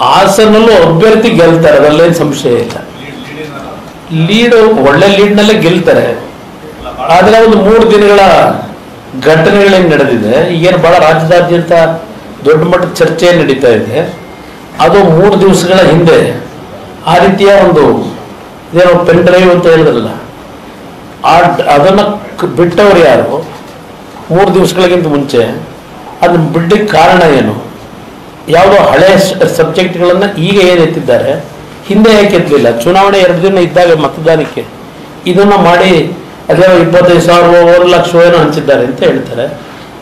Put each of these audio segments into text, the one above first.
ಹಾಸನಲ್ಲೂ ಅಭ್ಯರ್ಥಿ ಗೆಲ್ತಾರೆ, ಅದರಲ್ಲೇನು ಸಂಶಯ ಇಲ್ಲ. ಲೀಡ್ ಒಳ್ಳೆ ಲೀಡ್ನಲ್ಲೇ ಗೆಲ್ತಾರೆ. ಆದರೆ ಒಂದು ಮೂರು ದಿನಗಳ ಘಟನೆಗಳೇನು ನಡೆದಿದೆ. ಈಗೇನು ಬಹಳ ರಾಜ್ಯದಾದ್ಯಂತ ದೊಡ್ಡ ಮಟ್ಟದ ಚರ್ಚೆ ನಡೀತಾ ಇದೆ. ಅದು ಮೂರು ದಿವಸಗಳ ಹಿಂದೆ ಆ ರೀತಿಯ ಒಂದು ಏನೋ ಪೆನ್ ಡ್ರೈವ್ ಅಂತ ಹೇಳಿದ್ರಲ್ಲ. ಆ ಅದನ್ನು ಬಿಟ್ಟವ್ರು ಯಾರು? ಮೂರು ದಿವಸಗಳಿಗಿಂತ ಮುಂಚೆ. ಅದನ್ನ ಬಿಡ್ಲಿಕ್ಕೆ ಕಾರಣ ಏನು? ಯಾವುದೋ ಹಳೆ ಸಬ್ಜೆಕ್ಟ್ಗಳನ್ನು ಈಗ ಏನು ಎತ್ತಿದ್ದಾರೆ ಹಿಂದೆ ಯಾಕೆ ಎತ್ತಲಿಲ್ಲ ಚುನಾವಣೆ ಎರಡು ದಿನ ಇದ್ದಾಗ ಮತದಾನಕ್ಕೆ ಇದನ್ನ ಮಾಡಿ ಅದೇ ಇಪ್ಪತ್ತೈದು ಸಾವಿರ, ಒಂದು ಲಕ್ಷ ಏನೋ ಹಂಚಿದ್ದಾರೆ ಅಂತ ಹೇಳ್ತಾರೆ.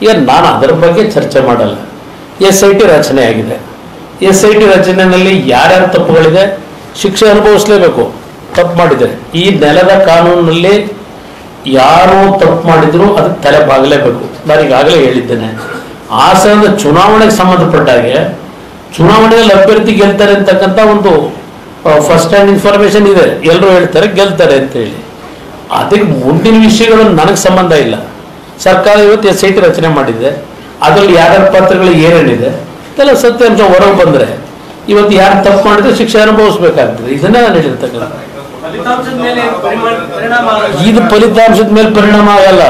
ಈಗ ನಾನು ಅದರ ಬಗ್ಗೆ ಚರ್ಚೆ ಮಾಡಲ್ಲ. ಎಸ್ ಐ ಟಿ ರಚನೆ ಆಗಿದೆ. ಎಸ್ ಐ ಟಿ ರಚನೆಯಲ್ಲಿ ಯಾರ್ಯಾರು ತಪ್ಪುಗಳಿದೆ? ಶಿಕ್ಷೆ ಅನುಭವಿಸಲೇಬೇಕು. ತಪ್ಪು ಮಾಡಿದ್ದಾರೆ ಈ ನೆಲದ ಕಾನೂನಿನಲ್ಲಿ ಯಾರು ತಪ್ಪು ಮಾಡಿದ್ರು ಅದಕ್ಕೆ ತಲೆ ಬಾಗಲೇಬೇಕು. ನಾನು ಈಗಾಗಲೇ ಹೇಳಿದ್ದೇನೆ. ಹಾಸನದ ಚುನಾವಣೆಗೆ ಸಂಬಂಧಪಟ್ಟಾಗೆ ಚುನಾವಣೆಯಲ್ಲಿ ಅಭ್ಯರ್ಥಿ ಗೆಲ್ತಾರೆ ಅಂತಕ್ಕಂಥ ಒಂದು ಫಸ್ಟ್ ಹ್ಯಾಂಡ್ ಇನ್ಫಾರ್ಮೇಶನ್ ಇದೆ. ಎಲ್ಲರೂ ಹೇಳ್ತಾರೆ ಗೆಲ್ತಾರೆ ಅಂತ ಹೇಳಿ ಅದಕ್ಕೆ ಮುಂದಿನ ವಿಷಯಗಳು ನನಗೆ ಸಂಬಂಧ ಇಲ್ಲ. ಸರ್ಕಾರ ಇವತ್ತು ಎಸ್ ಐ ಟಿ ರಚನೆ ಮಾಡಿದೆ. ಅದರಲ್ಲಿ ಯಾರ್ಯಾರ ಪಾತ್ರಗಳು ಏನೇನಿದೆ ಇದೆಲ್ಲ ಸತ್ಯಾಂಶ ಹೊರಗೆ ಬಂದರೆ ಇವತ್ತು ಯಾರು ತಪ್ಪು ಮಾಡಿದ್ರೆ ಶಿಕ್ಷೆ ಅನುಭವಿಸ್ಬೇಕಾಗ್ತದೆ. ಇದನ್ನೇ ನಾನು ಹೇಳಿರ್ತಕ್ಕಂಥ. ಇದು ಫಲಿತಾಂಶದ ಮೇಲೆ ಪರಿಣಾಮ ಆಗಲ್ಲ.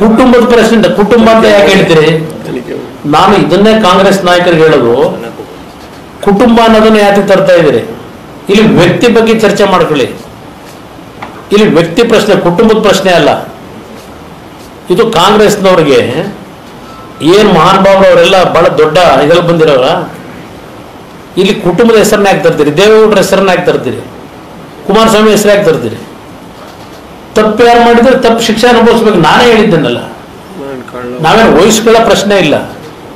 ಕುಟುಂಬದ ಪ್ರಶ್ನೆ ಕುಟುಂಬ ಅಂತ ಯಾಕೆ ಹೇಳ್ತೀರಿ? ನಾನು ಇದನ್ನೇ ಕಾಂಗ್ರೆಸ್ ನಾಯಕರಿಗೆ ಹೇಳೋದು, ಕುಟುಂಬ ಅನ್ನೋದನ್ನ ಯಾಕೆ ತರ್ತಾ ಇದ್ದೀರಿ? ಇಲ್ಲಿ ವ್ಯಕ್ತಿ ಬಗ್ಗೆ ಚರ್ಚೆ ಮಾಡ್ಕೊಳ್ಳಿ. ಇಲ್ಲಿ ವ್ಯಕ್ತಿ ಪ್ರಶ್ನೆ, ಕುಟುಂಬದ ಪ್ರಶ್ನೆ ಅಲ್ಲ. ಇದು ಕಾಂಗ್ರೆಸ್ನವ್ರಿಗೆ, ಏನು ಮಹಾನ್ ಭಾವರವರೆಲ್ಲ ಬಹಳ ದೊಡ್ಡ ಇದ್ರಲ್ಲಿ ಬಂದಿರೋರ? ಇಲ್ಲಿ ಕುಟುಂಬದ ಹೆಸರನ್ನ ಯಾಕೆ ತರ್ತೀರಿ? ದೇವೇಗೌಡರ ಹೆಸರನ್ನ ಯಾಕೆ ತರ್ತೀರಿ? ಕುಮಾರಸ್ವಾಮಿ ಹೆಸರು ಯಾಕೆ ತರ್ತೀರಿ? ತಪ್ಪು ಯಾರು ಮಾಡಿದ್ರೆ, ತಪ್ಪು ಶಿಕ್ಷೆ ಅನುಭವಿಸ್ಬೇಕು. ನಾನೇ ಹೇಳಿದ್ದೇನಲ್ಲ. ನಾವೇನು ವಹಿಸ್ಕೊಳ್ಳೋ ಪ್ರಶ್ನೆ ಇಲ್ಲ.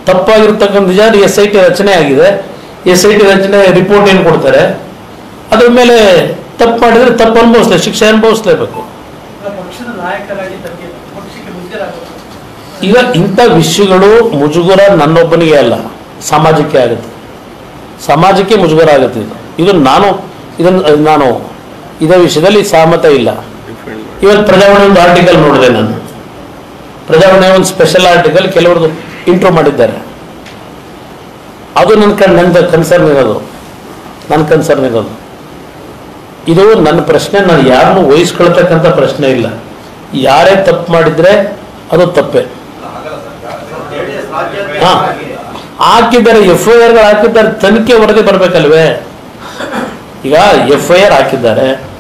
ತಪ್ಪಾಗಿರ್ತಕ್ಕಂಥ ವಿಚಾರ ಎಸ್ ಐ ಟಿ ರಚನೆ ಆಗಿದೆ. ಎಸ್ ಐ ಟಿ ರಚನೆ ರಿಪೋರ್ಟ್ ಏನು ಕೊಡ್ತಾರೆ? ಅದ್ರ ಮೇಲೆ ತಪ್ಪು ಮಾಡಿದ್ರೆ ತಪ್ಪು ಅನುಭವಿಸ್ಲೇ, ಶಿಕ್ಷೆ ಅನುಭವಿಸ್ಲೇಬೇಕು. ಈಗ ಇಂಥ ವಿಷಯಗಳು ಮುಜುಗರ ನನ್ನೊಬ್ಬನಿಗೆ ಅಲ್ಲ. ಸಮಾಜಕ್ಕೆ ಆಗುತ್ತೆ. ಸಮಾಜಕ್ಕೆ ಮುಜುಗರ ಆಗುತ್ತೆ ಇದು. ಇದು ನಾನು, ಇದನ್ನು, ನಾನು, ಇದೇ ವಿಷಯದಲ್ಲಿ ಸಹಮತ ಇಲ್ಲ. ಇವತ್ತು ಪ್ರಜಾವಾಣಿ ಒಂದು ಆರ್ಟಿಕಲ್ ನೋಡಿದೆ ನಾನು. ಪ್ರಜಾವಾಣಿ ಒಂದು ಸ್ಪೆಷಲ್ ಆರ್ಟಿಕಲ್ ಕೆಲವ್ರದ್ದು ಇಂಟ್ರೋ ಮಾಡಿದ್ದಾರೆ. ಅದು ನನ್ನ ಕಣ್ ನನ್ನ ಕನ್ಸರ್ನ್ ಇರೋದು. ನನ್ನ ಕನ್ಸರ್ನ್ ಇರೋದು. ಇದು ನನ್ನ ಪ್ರಶ್ನೆ, ನಾನು ಯಾರನ್ನು ವಹಿಸ್ಕೊಳ್ತಕ್ಕಂಥ ಪ್ರಶ್ನೆ ಇಲ್ಲ. ಯಾರೇ ತಪ್ಪು ಮಾಡಿದ್ರೆ ಅದು ತಪ್ಪೇ. ಹಾಂ. ಹಾಕಿದ್ದಾರೆ ಎಫ್ ಐ ಆರ್ಗಳು ಹಾಕಿದ್ದಾರೆ, ತನಿಖೆ ವರದಿ ಬರಬೇಕಲ್ವೇ? ಈಗ ಎಫ್ ಐ ಆರ್ ಹಾಕಿದ್ದಾರೆ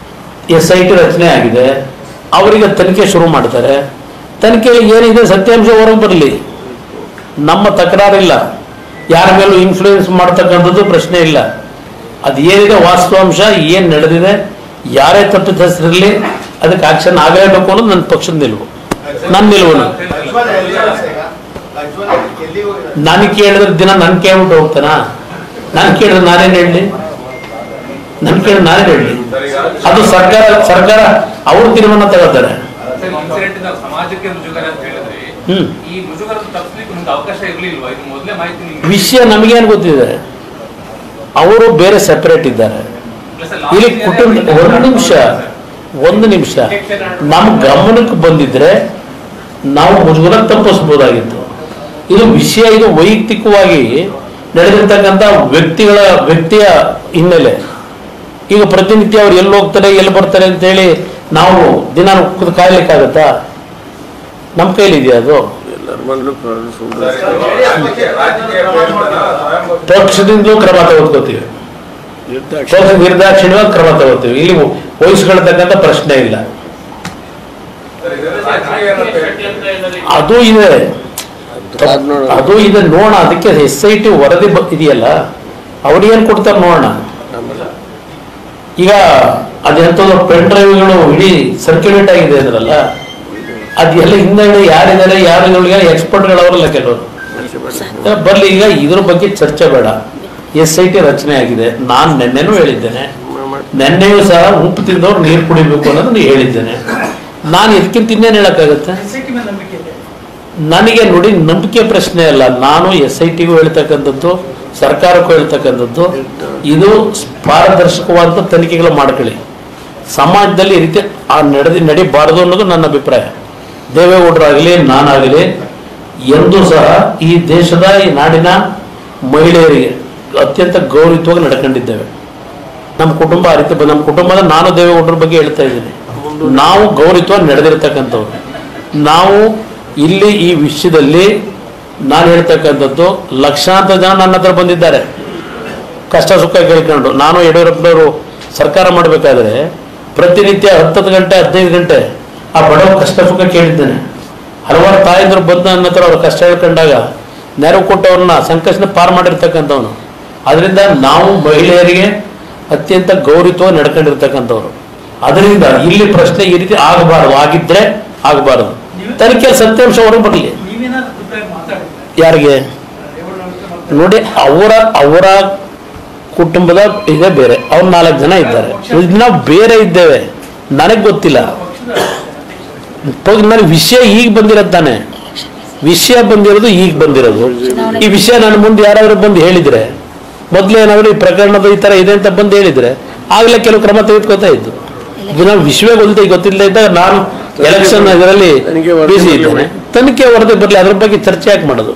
ಎಸ್ ಐ ಟಿ ರಚನೆ ಆಗಿದೆ ಅವರಿಗೆ ತನಿಖೆ ಶುರು ಮಾಡ್ತಾರೆ. ತನಿಖೆಯಲ್ಲಿ ಏನಿದೆ ಸತ್ಯಾಂಶ ಹೊರಗೆ ಬರಲಿ. ನಮ್ಮ ತಕರಾರಿಲ್ಲ. ಯಾರ ಮೇಲೂ ಇನ್ಫ್ಲೂಯೆನ್ಸ್ ಮಾಡ್ತಕ್ಕಂಥದ್ದು ಪ್ರಶ್ನೆ ಇಲ್ಲ. ಅದು ಏನಿದೆ ವಾಸ್ತವಾಂಶ, ಏನು ನಡೆದಿದೆ, ಯಾರೇ ತಪ್ಪಿತಸ್ಥರಿರಲಿ ಅದಕ್ಕೆ ಆಕ್ಷನ್ ಆಗಲೇಬೇಕು ಅನ್ನೋದು ನನ್ನ ಪಕ್ಷದ ನಿಲುವು. ನನ್ನ ನಿಲುವು ನಾನು ಕೇಳಿದ್ರೆ ದಿನ ನನ್ ಕೇಳ್ಬಿಟ್ಟು ಹೋಗ್ತಾನ? ನಾನು ಕೇಳಿದ್ರೆ ನಾನೇನು ಹೇಳಿ ನನ್ ನಾನೇ ನಾನೇನು ಹೇಳಿ ಅದು ಸರ್ಕಾರ ಸರ್ಕಾರ ಅವ್ರ ತೀರ್ಮಾನ ತಗೋತಾರೆ ವಿಷಯ ನಮಗೇನು ಗೊತ್ತಿದೆ? ಅವರು ಬೇರೆ ಸೆಪರೇಟ್ ಇದ್ದಾರೆ. ಇಲ್ಲಿ ಕುಟುಂಬ ಒಂದು ನಿಮಿಷ ಒಂದು ನಿಮಿಷ. ನಮ್ಮ ಗಮನಕ್ಕೆ ಬಂದಿದ್ರೆ ನಾವು ಮುಜುಗರ ತಪ್ಪಿಸ್ಬೋದಾಗಿತ್ತು. ಇದು ವಿಷಯ ಇದು ವೈಯಕ್ತಿಕವಾಗಿ ನಡೆದಿರ್ತಕ್ಕಂಥ ವ್ಯಕ್ತಿಗಳ ವ್ಯಕ್ತಿಯ ಹಿನ್ನೆಲೆ. ಈಗ ಪ್ರತಿನಿತ್ಯ ಅವ್ರು ಎಲ್ಲಿ ಹೋಗ್ತಾರೆ, ಎಲ್ಲಿ ಬರ್ತಾರೆ ಅಂತೇಳಿ ನಾವು ದಿನ ಕಾಯ್ಲಿಕ್ಕಾಗತ್ತಾ? ನಮ್ಮ ಕೈಲಿದೆಯಾ ಅದು? ಪಕ್ಷದಿಂದಲೂ ಕ್ರಮ ತೆಗೆದುಕೋತೀವಿ. ಪಕ್ಷ ನಿರ್ದಾಕ್ಷಿಣ್ಯವಾಗಿ ಕ್ರಮ ತಗೋತೀವಿ ಇಲ್ಲಿ ವಹಿಸ್ಕೊಳ್ತಕ್ಕಂಥ ಪ್ರಶ್ನೆ ಇಲ್ಲ. ಅದು ಇದೆ. ಅದು ಇದೆ. ನೋಡೋಣ. ಅದಕ್ಕೆ ಎಸ್ ಐ ಟಿ ವರದಿ ಇದೆಯಲ್ಲ? ಅವ್ರು ಏನ್ ಕೊಡ್ತಾರೆ ನೋಡೋಣ? ಈಗ ಅದೆಂಥದ್ದು ಪೆನ್ ಡ್ರೈವ್ಗಳು ಇಡೀ ಸರ್ಕ್ಯುಲೇಟ್ ಆಗಿದೆ ಅದ್ರಲ್ಲ ಅದೆಲ್ಲ ಹಿಂದೆಗಡೆ ಯಾರಿದ್ದಾರೆ ಯಾರುಗಳಿಗೆ ಎಕ್ಸ್ಪರ್ಟ್ಗಳು ಅವರಲ್ಲ ಕೆಲವರು ಬರ್ಲಿ ಈಗ ಇದ್ರ ಬಗ್ಗೆ ಚರ್ಚೆ ಬೇಡ. ಎಸ್ ಐ ಟಿ ರಚನೆ ಆಗಿದೆ. ನಾನು ನಿನ್ನೆನೂ ಹೇಳಿದ್ದೇನೆ. ನೆನ್ನೆಯೂ ಸಹ ಉಪ್ಪು ತಿಂದವ್ರು ನೀರು ಕುಡಿಬೇಕು ಅನ್ನೋದನ್ನು ಹೇಳಿದ್ದೇನೆ. ನಾನು ಇದಕ್ಕಿಂತ ಇನ್ನೇನು ಹೇಳಕ್ಕಾಗತ್ತೆ? ನನಗೆ ನೋಡಿ ನಂಬಿಕೆ ಪ್ರಶ್ನೆ ಅಲ್ಲ. ನಾನು ಎಸ್ ಐ ಟಿಗೂ ಹೇಳ್ತಕ್ಕಂಥದ್ದು ಸರ್ಕಾರಕ್ಕೂ ಹೇಳ್ತಕ್ಕಂಥದ್ದು, ಇದು ಪಾರದರ್ಶಕವಾದ ತನಿಖೆಗಳು ಮಾಡ್ಕೊಳ್ಳಿ. ಸಮಾಜದಲ್ಲಿ ಈ ರೀತಿ ಆ ನಡೆದು, ನಡಿಬಾರದು ಅನ್ನೋದು ನನ್ನ ಅಭಿಪ್ರಾಯ. ದೇವೇಗೌಡರಾಗಲಿ, ನಾನಾಗಲಿ, ಎಂದೂ ಸಹ ಈ ದೇಶದ, ಈ ನಾಡಿನ ಮಹಿಳೆಯರಿಗೆ ಅತ್ಯಂತ ಗೌರವಿತವಾಗಿ ನಡ್ಕೊಂಡಿದ್ದೇವೆ. ನಮ್ಮ ಕುಟುಂಬ ಆ ರೀತಿ, ನಮ್ಮ ಕುಟುಂಬದ ನಾನು ದೇವೇಗೌಡರ ಬಗ್ಗೆ ಹೇಳ್ತಾ ಇದ್ದೀನಿ. ನಾವು ಗೌರವಿತವಾಗಿ ನಡೆದಿರ್ತಕ್ಕಂಥವ್ರು. ನಾವು ಇಲ್ಲಿ ಈ ವಿಷಯದಲ್ಲಿ ನಾನು ಹೇಳ್ತಕ್ಕಂಥದ್ದು ಲಕ್ಷಾಂತರ ಜನ ನನ್ನ ಹತ್ರ ಬಂದಿದ್ದಾರೆ. ಕಷ್ಟ ಸುಖ ಕೇಳ್ಕೊಂಡು. ನಾನು ಯಡಿಯೂರಪ್ಪನವರು ಸರ್ಕಾರ ಮಾಡಬೇಕಾದ್ರೆ ಪ್ರತಿನಿತ್ಯ ಹತ್ತತ್ತು ಗಂಟೆ, ಹದಿನೈದು ಗಂಟೆ ಆ ಬಡವ ಕಷ್ಟ ಸುಖ ಕೇಳಿದ್ದೇನೆ. ಹಲವಾರು ತಾಯಂದರು ಬಂದು ನನ್ನ ಹತ್ರ ಅವ್ರ ಕಷ್ಟ ಹೇಳ್ಕೊಂಡಾಗ ನೆರವು ಕೊಟ್ಟವ್ರನ್ನ ಸಂಕಷ್ಟನ ಪಾರು ಮಾಡಿರ್ತಕ್ಕಂಥವನು. ಅದರಿಂದ ನಾವು ಮಹಿಳೆಯರಿಗೆ ಅತ್ಯಂತ ಗೌರವ ನಡ್ಕೊಂಡಿರ್ತಕ್ಕಂಥವ್ರು. ಅದರಿಂದ ಇಲ್ಲಿ ಪ್ರಶ್ನೆ ಈ ರೀತಿ ಆಗಬಾರದು. ಆಗಿದ್ರೆ ಆಗಬಾರದು. ತನಿಖೆ ಸತ್ಯಾಂಶ ಹೊರಗೆ ಬರಲಿ. ಯಾರಿಗೆ. ನೋಡಿ, ಅವರ ಅವರ ಕುಟುಂಬದ ಇದೆ ಬೇರೆ. ಅವ್ರು ನಾಲ್ಕು ಜನ ಇದ್ದಾರೆ. ಇದು ನಾವು ಬೇರೆ ಇದ್ದೇವೆ. ನನಗೆ ಗೊತ್ತಿಲ್ಲ. ನನಗೆ ವಿಷಯ ಈಗ ಬಂದಿರೋದು ತಾನೆ. ವಿಷಯ ಬಂದಿರೋದು ಈಗ ಬಂದಿರೋದು. ಈ ವಿಷಯ ನನ್ನ ಮುಂದೆ ಯಾರಾದರೂ ಬಂದು ಹೇಳಿದ್ರೆ, ಮೊದ್ಲು ಏನಾದ್ರು ಈ ಪ್ರಕರಣದ ಈ ತರ ಇದೆ ಅಂತ ಬಂದು ಹೇಳಿದ್ರೆ, ಆಗ್ಲೇ ಕೆಲವು ಕ್ರಮ ತೆಗೆದುಕೊತಾ ಇದ್ದು. ಇದು ನಾವು ವಿಷಯ ಗೊತ್ತಿಲ್ಲ ಗೊತ್ತಿಲ್ಲದೆ ಇದ್ದಾಗ ನಾನು ಎಲೆಕ್ಷನ್ ಇದರಲ್ಲಿ ತನಿಖೆ ವರದಿ ಬಿಸಿ ಬಗ್ಗೆ ಇದ್ದೇನೆ. ತನಿಖೆ ವರದಿ ಬರಲಿ ಅದ್ರ ಬಗ್ಗೆ ಚರ್ಚೆ ಯಾಕೆ ಮಾಡೋದು?